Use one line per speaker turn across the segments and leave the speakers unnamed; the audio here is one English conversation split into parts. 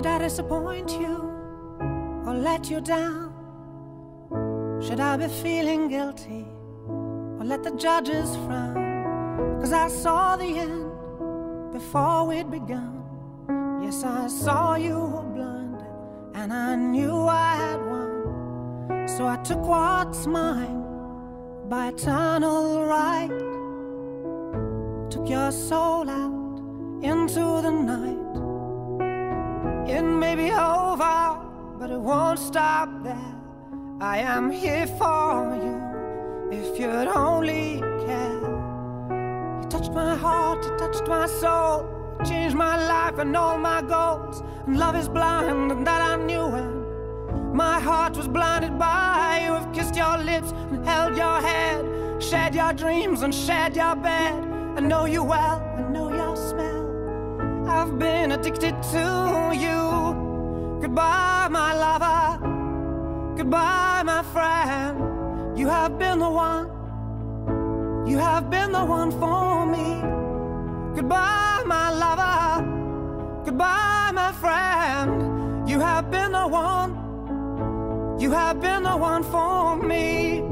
Did I disappoint you or let you down? Should I be feeling guilty or let the judges frown? Cause I saw the end before we'd begun. Yes, I saw you were blinded and I knew I had won. So I took what's mine by eternal right. Took your soul out into the night. It over, but it won't stop there. I am here for you if you'd only care. You touched my heart, you touched my soul, you changed my life and all my goals. And love is blind, and that I knew when my heart was blinded by you. Have kissed your lips and held your head, shared your dreams and shared your bed. I know you well, I know your smell. I've been addicted to you. Goodbye, my friend. You have been the one. You have been the one for me. Goodbye, my lover. Goodbye, my friend. You have been the one. You have been the one for me.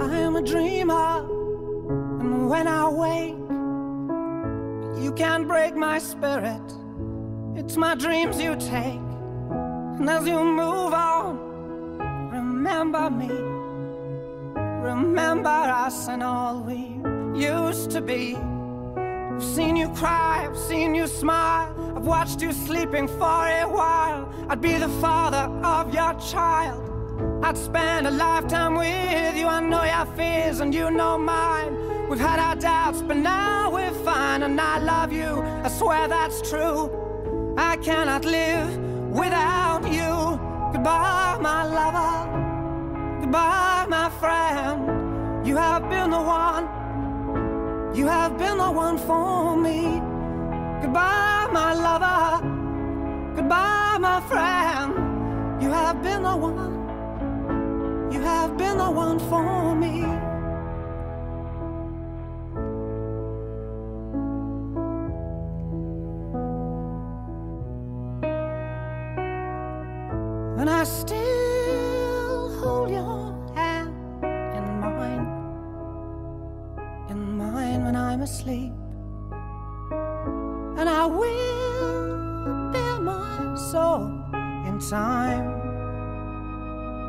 I am a dreamer, and when I wake, you can't break my spirit. It's my dreams you take, and as you move on, remember me. Remember us and all we used to be. I've seen you cry, I've seen you smile, I've watched you sleeping for a while. I'd be the father of your child. I'd spend a lifetime with you. I know your fears and you know mine. We've had our doubts, but now we're fine, and I love you. I swear that's true. I cannot live without you. Goodbye, my lover. Goodbye, my friend. You have been the one. You have been the one for me. Goodbye, my lover. Goodbye, my friend. You have been the one. You have been the one for me. Still hold your hand in mine, in mine when I'm asleep. And I will bare my soul in time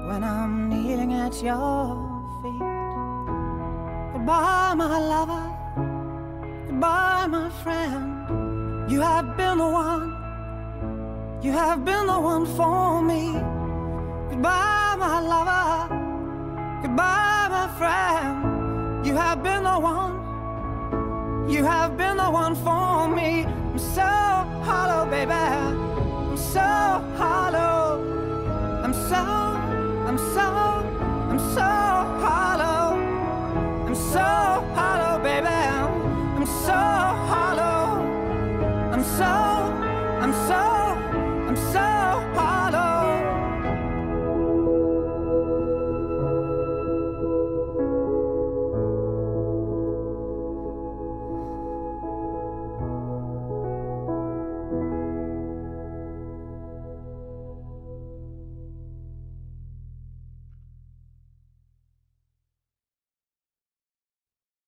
when I'm kneeling at your feet. Goodbye, my lover. Goodbye, my friend. You have been the one. You have been the one for me. Goodbye, my lover. Goodbye, my friend. You have been the one. You have been the one for me. I'm so